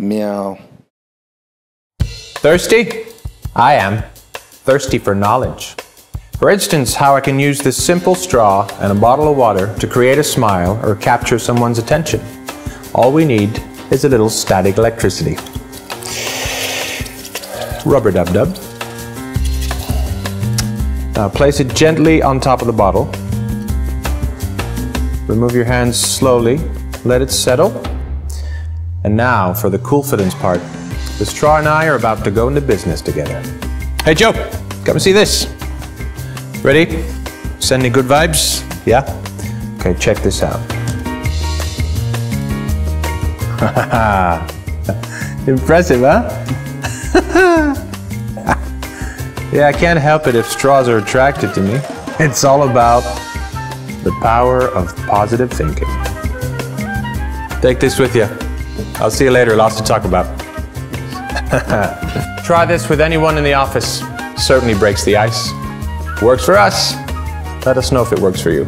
Meow. Thirsty? I am. Thirsty for knowledge. For instance, how I can use this simple straw and a bottle of water to create a smile or capture someone's attention. All we need is a little static electricity. Rubber dub dub. Now place it gently on top of the bottle. Remove your hands slowly, let it settle. And now for the cool confidence part. The straw and I are about to go into business together. Hey Joe, come and see this. Ready? Sending good vibes? Yeah? Okay, check this out. Impressive, huh? yeah, I can't help it if straws are attracted to me. It's all about the power of positive thinking. Take this with you. I'll see you later. Lots to talk about. Try this with anyone in the office. Certainly breaks the ice. Works for us. Let us know if it works for you.